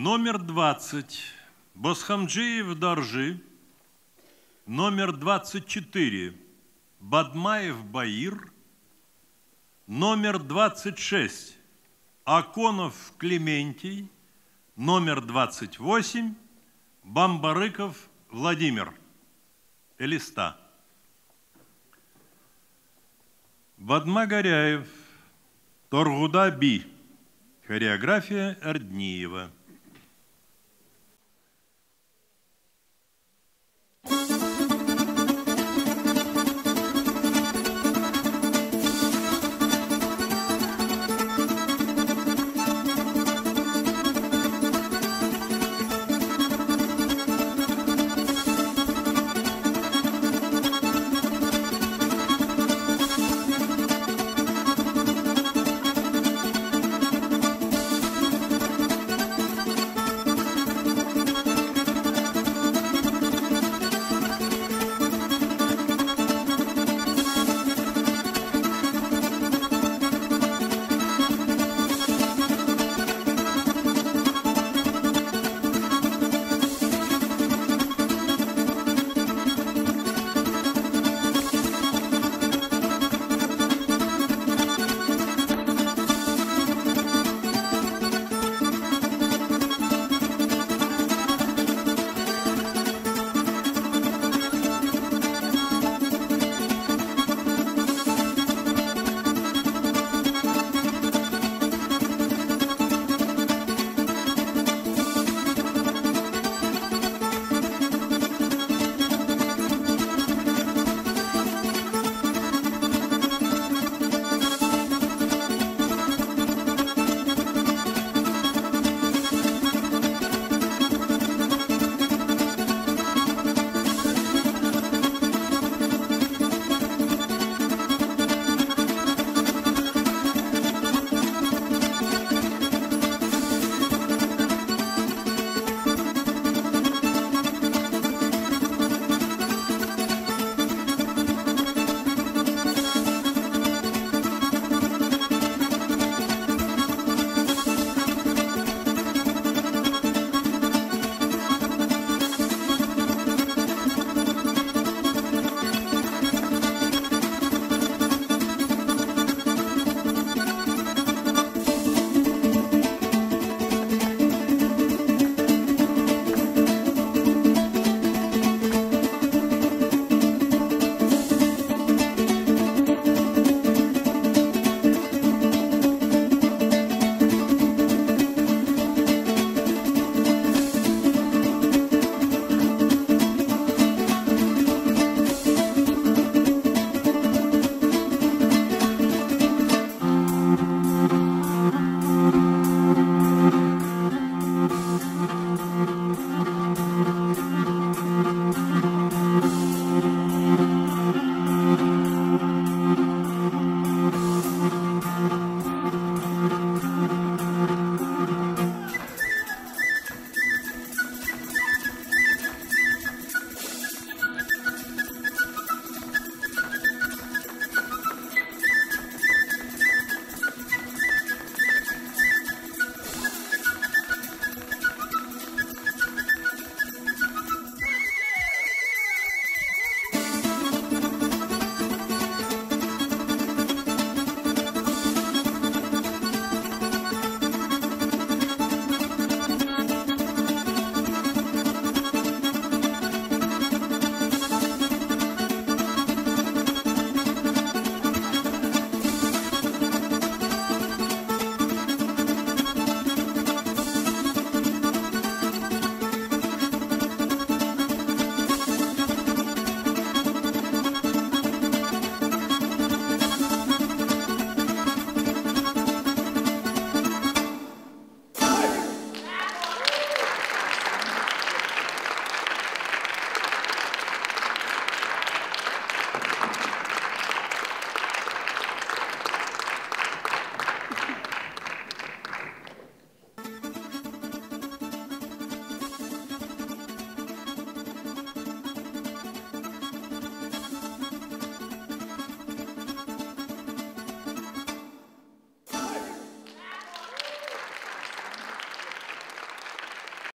Номер 20. Босхамджиев Даржи. Номер 24. Бадмаев Баир. Номер 26. Аконов Клементий. Номер 28. Бамбарыков Владимир. Элиста. Бадма Горяев. Торгуда Би. Хореография Эрдниева.